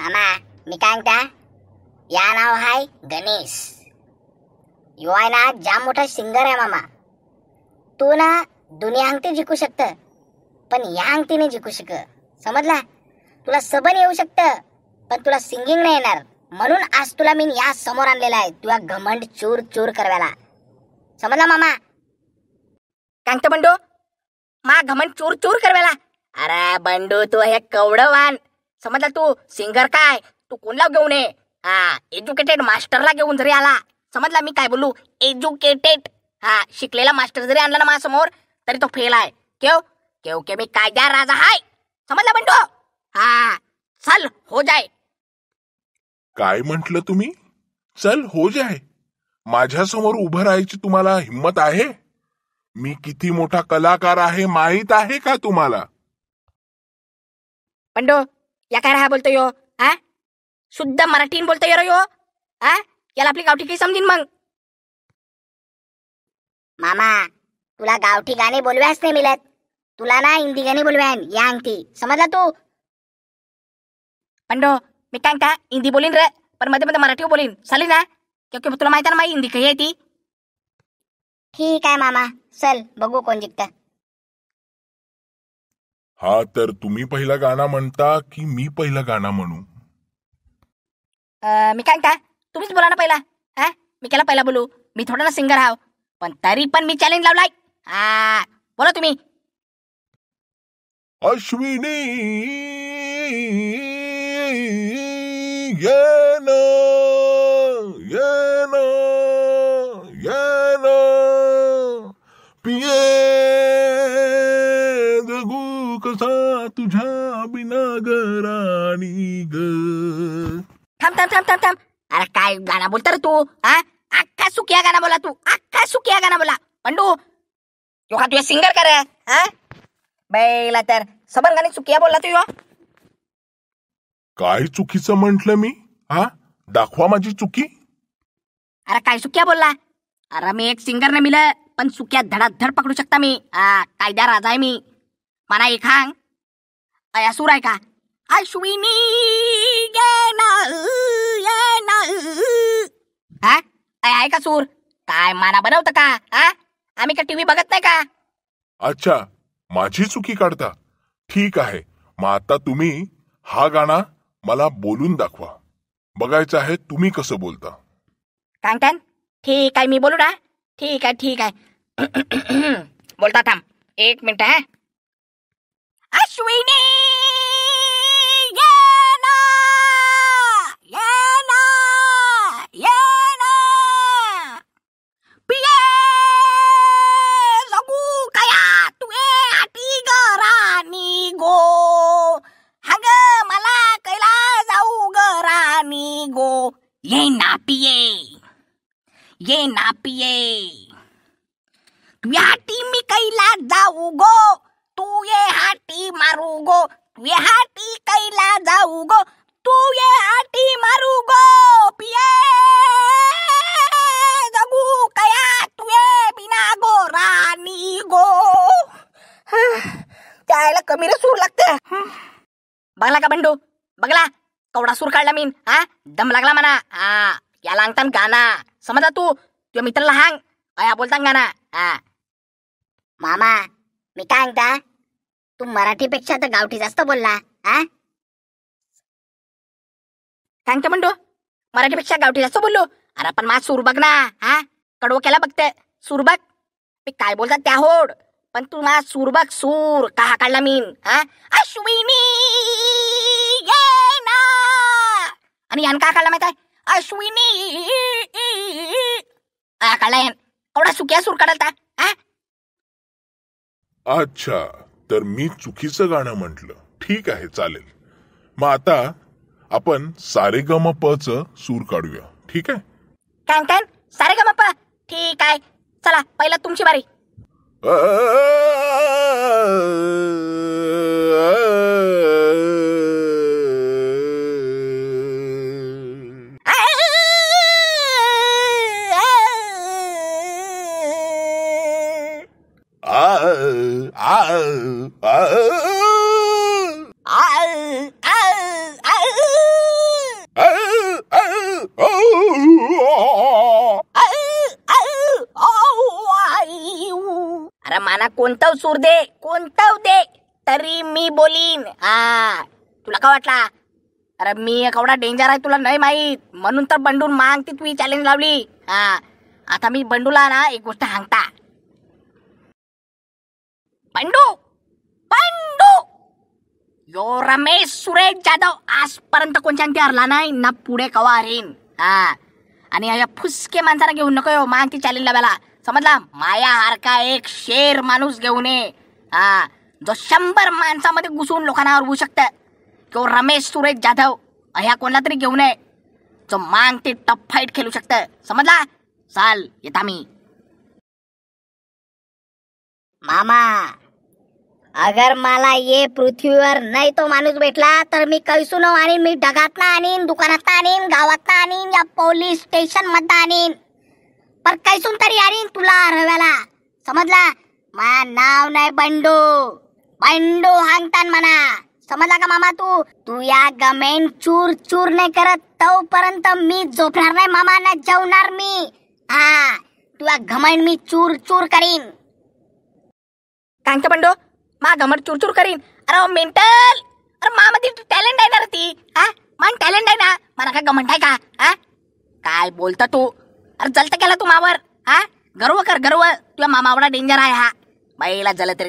मामा मी काय म्हणता? या नाव हाय गणेश. यो आहे ना जाम मोठा सिंगर आहे मामा. तू ना दुनिया अंगठी जिंकू शकत पण या अंगठीने जिंकू शक समजला? तुला सबन येऊ शकतं पण तुला सिंगिंग नाही येणार. म्हणून आज तुला मी या समोर आणलेला आहे तुला घमंड चूर चूर करवायला समजला मामा? कांत बंडू? मा घमंड चूर चूर करवायला अरे बंडू तू हे कवडवान समजला तू? सिंगर काय? तू कोणला घेऊन ये? हा एज्युकेटेड मास्टरला घेऊन जरी आला समजला मी काय बोलू? एज्युकेटेड हा शिकलेला मास्टर जरी आणला ना माझ्यासमोर तरी तो फेल आहे. केव केव के मी कायदा राजा हाय. समजला बंडू हा चल हो जाय. काय म्हंटल तुम्ही? चल हो जाय. माझ्यासमोर उभं राहायची तुम्हाला हिंमत आहे? मी किती मोठा कलाकार आहे माहीत आहे का तुम्हाला? बंडू या काय राहा बोलतो यो? हा शुद्ध मराठीन बोलतो यो रे यो. हा याला आपली गावठी काही समजीन मग? मामा तुला गावठी गाणी बोलव्यास नाही मिळत. तुला ना हिंदी गाणी बोलव्यान या अंगठी. समजला तू? पंडो मी काय का हिंदी बोलीन रे पण मध्ये मध्ये मराठी बोलीन. चालेल ना? क्योंकि तुला माहिती ना माझी हिंदी काही आहे ती? ठीक आहे मामा. चल बघू कोण जिंकत. हा तर तुम्ही पहिला गाणं म्हणता की मी पहिलं गाणं म्हणू? अं, मी काय का तुम्हीच बोला ना पहिला. हा? मी केला पहिला बोलू. मी थोडा ना सिंगर हाव पण तरी पण मी चॅलेंज लावलाय. हा बोला तुम्ही. अश्विनी ये गराणी ग. थांब थांब थांब थांब थांब. अरे काय गाणं बोलता रे तू हा? अख्खा सुकिया गाणं बोला तू अख्खा सुकिया गाणं बोला. पंडू यो का तुझ्या सिंगर कर हा? बैला तर सबन गाणी सुकिया बोलला तू काय चुकीचं म्हंटल मी? हा? दाखवा माझी चुकी. अरे काय सुक्या बोलला? अरे मी एक सिंगर नाही मिलं पण सुक्या धडाधड पकडू शकता मी. हा कायदा राजा आहे मी. मना एक हांग. अया सूर आहे का? अश्विनी ये ना ये ना. हा? अय आहे का सूर. काय माना बनवतं का? आम्ही का टीव्ही बघत नाही का? अच्छा माझी चुकी काढता. ठीक आहे मग आता तुम्ही हा गाणा मला बोलून दाखवा. बघायचं आहे तुम्ही कसं बोलता. कांटन ठीक आहे मी बोलू ना. ठीक आहे ठीक आहे. बोलता थांब. एक मिनिट हा. अश्विनी! गो ये ना ये ना पिये तुझ्या हाटी मी कैला जाऊ गो तू ये हाटी मारू गो ये हाटी कैला जाऊ गो तू ये हाटी मारू गो पिये जगू कया तुये बिना गो राणी गो त्याला कमी रे सूर लागते बघला का बंडू बघला कवडा सूर काढला मी हा दम लागला म्हणा. हा याला अंगतान गाना समजा तू? तुझ्या मित्राला हांग अया बोलता गाना हा मामा मी काय म्हणता? तू मराठीपेक्षा तर गावठी जास्त बोलला. हा सांगते म्हणतो. मराठीपेक्षा गावठी जास्त बोललो. अरे पण माझ सूर बघ ना. हा कडवक्याला बघते सूर बघ. मी काय बोलतात त्या होड. पण तू माझा सूर बघ. सूर का हा काढला मीन. हा अश्विनी! ये आणि यान काय खाल्ला माहीत आहे अश्विनी खाल्ला यान एवढा सुक्या सूर काढाल अच्छा तर मी चुकीचं गाणं म्हटलं ठीक आहे चालेल मग आता आपण सारे गम प सूर काढूया ठीक आहे काय काय सारे गम प ठीक आहे चला पहिला तुमची बारी आ, आ, आ, आ, आ, आ, माना कोणतं सूर दे कोणतं दे तरी मी बोलीन. हा तुला का वाटला? अरे मी केवढा डेंजर आहे तुला नाही माहीत. म्हणून तर बंडून मांग ती तुझी चॅलेंज लावली. हा आता मी बंडूला ना एक गोष्ट सांगता बंडू बंडू! यो रमेश सुरेश जाधव आजपर्यंत कोणच्या हरला नाही ना पुढे कवा हरीन. हा आणि या फुसके माणसाला घेऊन नको यो माग ती चॅलेंज लावायला. समजला? माया हारका एक शेर माणूस घेऊन ये. हा जो शंभर माणसामध्ये घुसून लोकांना हरवू शकत. किंवा रमेश सुरेश जाधव ह्या कोणाला तरी घेऊन ये. जो मांग ते टफ फाईट खेळू शकतं. समजला? चाल येता मी. मामा अगर मला ये पृथ्वीवर नाही तो माणूस भेटला तर मी कैसून आणीन मी ढगात आणीन दुकानात आणीन गावात आणीन या पोलीस स्टेशनमध्ये आणीन. पर कैसून तरी आणीन तुला हरवायला समजला? मा नाव नाही बंडू. बंडू हांगतान म्हणा समजला का मामा तू? तू या गमेन चूर चूर नाही करत. तोपर्यंत मी झोपणार नाही मामा ना जेवणार मी. हा तुला घमंड मी चूर चूर करीन. कांके बंडो मा घमट चूर करीन. अरे मेंटल! अरे मा मध्ये टॅलेंट आहे ना ती? हा? मान टॅलेंट आहे ना? मला काय घमंट आहे का? हा? काय बोलता तू? अरे जलत केला तू मावर. हा? गर्व कर गर्व. तुझ्या मामावडा डेंजर आहे हा. बाईला जलत रे